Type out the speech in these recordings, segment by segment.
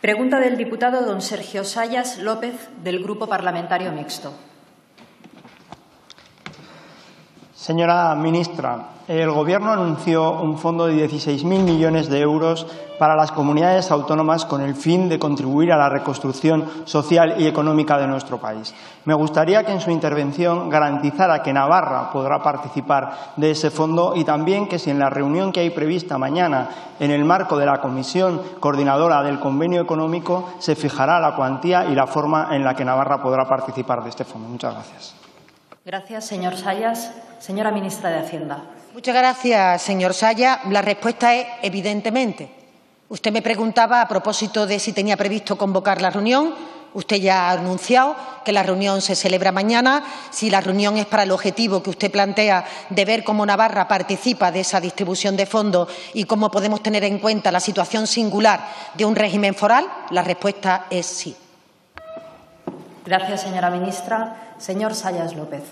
Pregunta del diputado don Sergio Sayas López, del Grupo Parlamentario Mixto. Señora ministra, el Gobierno anunció un fondo de 16.000 millones de euros para las comunidades autónomas con el fin de contribuir a la reconstrucción social y económica de nuestro país. Me gustaría que en su intervención garantizara que Navarra podrá participar de ese fondo y también que si en la reunión que hay prevista mañana en el marco de la Comisión Coordinadora del Convenio Económico se fijará la cuantía y la forma en la que Navarra podrá participar de este fondo. Muchas gracias. Gracias, señor Sayas. Señora ministra de Hacienda. Muchas gracias, señor Saya. La respuesta es evidentemente. Usted me preguntaba a propósito de si tenía previsto convocar la reunión. Usted ya ha anunciado que la reunión se celebra mañana. Si la reunión es para el objetivo que usted plantea de ver cómo Navarra participa de esa distribución de fondos y cómo podemos tener en cuenta la situación singular de un régimen foral, la respuesta es sí. Gracias, señora ministra. Señor Sayas López.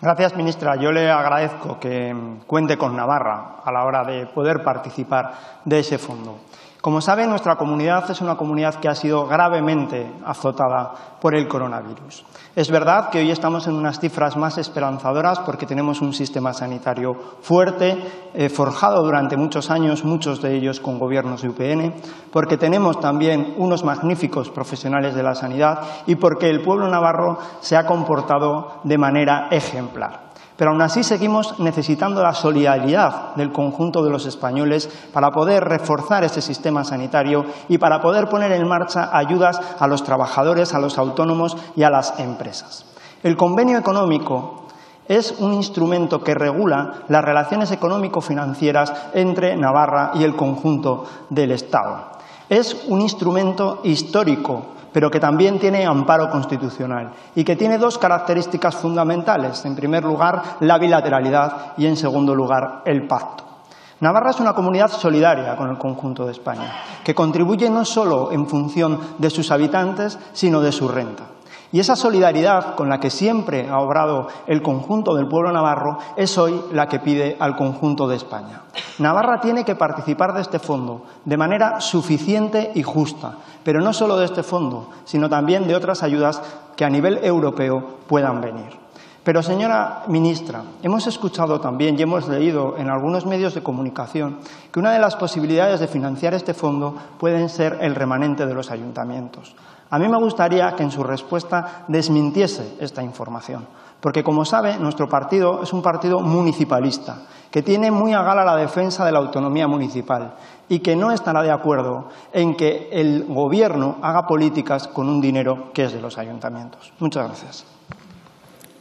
Gracias, ministra. Yo le agradezco que cuente con Navarra a la hora de poder participar de ese fondo. Como sabe, nuestra comunidad es una comunidad que ha sido gravemente azotada por el coronavirus. Es verdad que hoy estamos en unas cifras más esperanzadoras porque tenemos un sistema sanitario fuerte, eh, forjado durante muchos años, muchos de ellos con gobiernos de UPN, porque tenemos también unos magníficos profesionales de la sanidad y porque el pueblo navarro se ha comportado de manera ejemplar. Pero aún así seguimos necesitando la solidaridad del conjunto de los españoles para poder reforzar ese sistema sanitario y para poder poner en marcha ayudas a los trabajadores, a los autónomos y a las empresas. El convenio económico es un instrumento que regula las relaciones económico-financieras entre Navarra y el conjunto del Estado. Es un instrumento histórico pero que también tiene amparo constitucional y que tiene dos características fundamentales. En primer lugar, la bilateralidad y, en segundo lugar, el pacto. Navarra es una comunidad solidaria con el conjunto de España, que contribuye no solo en función de sus habitantes, sino de su renta. Y esa solidaridad con la que siempre ha obrado el conjunto del pueblo navarro es hoy la que pide al conjunto de España. Navarra tiene que participar de este fondo de manera suficiente y justa, pero no solo de este fondo, sino también de otras ayudas que a nivel europeo puedan venir. Pero, señora ministra, hemos escuchado también y hemos leído en algunos medios de comunicación que una de las posibilidades de financiar este fondo pueden ser el remanente de los ayuntamientos. A mí me gustaría que en su respuesta desmintiese esta información, porque, como sabe, nuestro partido es un partido municipalista, que tiene muy a gala la defensa de la autonomía municipal y que no estará de acuerdo en que el Gobierno haga políticas con un dinero que es de los ayuntamientos. Muchas gracias.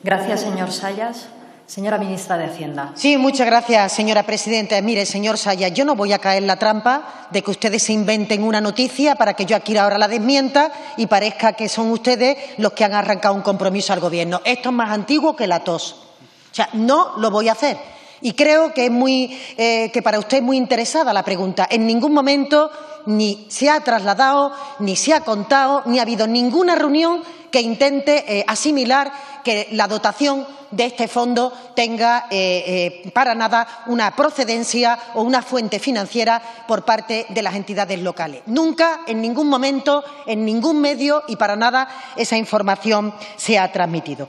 Gracias, señor Sayas. Señora ministra de Hacienda. Sí, muchas gracias, señora presidenta. Mire, señor Sayas, yo no voy a caer en la trampa de que ustedes se inventen una noticia para que yo aquí ahora la desmienta y parezca que son ustedes los que han arrancado un compromiso al Gobierno. Esto es más antiguo que la tos. O sea, no lo voy a hacer. Y creo que, es muy, eh, que para usted es muy interesada la pregunta. En ningún momento ni se ha trasladado, ni se ha contado, ni ha habido ninguna reunión que intente eh, asimilar que la dotación de este fondo tenga eh, para nada una procedencia o una fuente financiera por parte de las entidades locales. Nunca, en ningún momento, en ningún medio y para nada esa información se ha transmitido.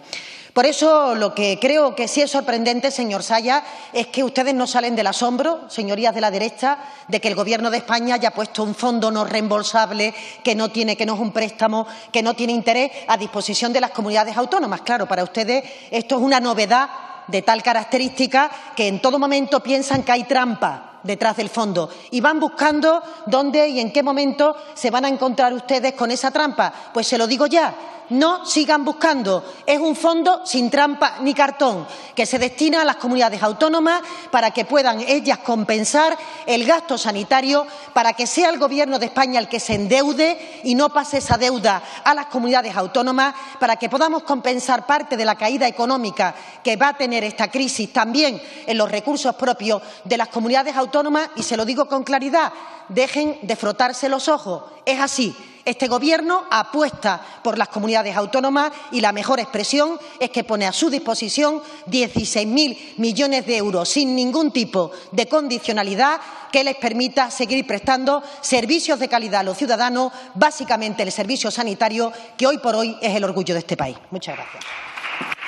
Por eso, lo que creo que sí es sorprendente, señor Saya, es que ustedes no salen del asombro, señorías de la derecha, de que el Gobierno de España haya puesto un fondo no reembolsable que no tiene, que no es un préstamo, que no tiene interés a disposición de las comunidades autónomas. Claro, para ustedes esto es una novedad de tal característica que en todo momento piensan que hay trampa detrás del fondo y van buscando dónde y en qué momento se van a encontrar ustedes con esa trampa. Pues se lo digo ya, no sigan buscando. Es un fondo sin trampa ni cartón que se destina a las comunidades autónomas para que puedan ellas compensar el gasto sanitario, para que sea el Gobierno de España el que se endeude y no pase esa deuda a las comunidades autónomas, para que podamos compensar parte de la caída económica que va a tener esta crisis también en los recursos propios de las comunidades autónomas y se lo digo con claridad, dejen de frotarse los ojos. Es así. Este Gobierno apuesta por las comunidades autónomas y la mejor expresión es que pone a su disposición 16.000 millones de euros sin ningún tipo de condicionalidad que les permita seguir prestando servicios de calidad a los ciudadanos, básicamente el servicio sanitario, que hoy por hoy es el orgullo de este país. Muchas gracias.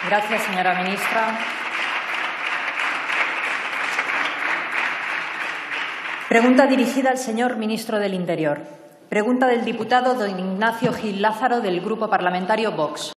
Gracias, señora ministra. Pregunta dirigida al señor ministro del Interior. Pregunta del diputado don Ignacio Gil Lázaro del Grupo Parlamentario Vox.